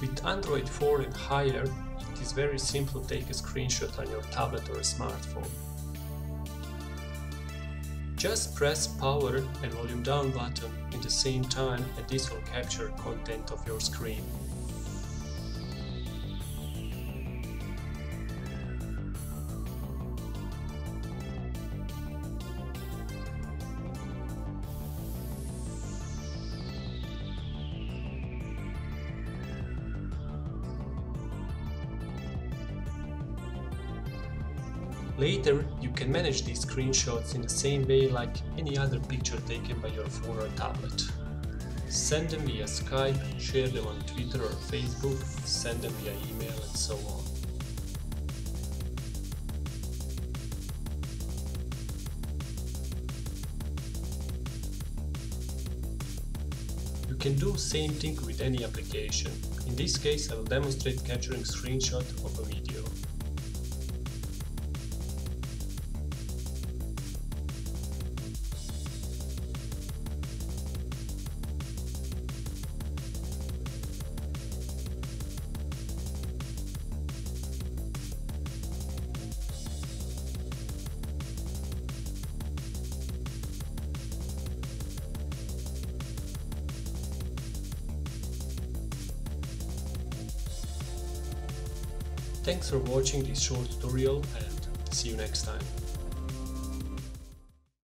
With Android 4 and higher, it is very simple to take a screenshot on your tablet or a smartphone. Just press power and volume down button in the same time and this will capture content of your screen. Later, you can manage these screenshots in the same way like any other picture taken by your phone or tablet. Send them via Skype, share them on Twitter or Facebook, send them via email and so on. You can do same thing with any application. In this case I will demonstrate capturing screenshot of a video. Thanks for watching this short tutorial and see you next time.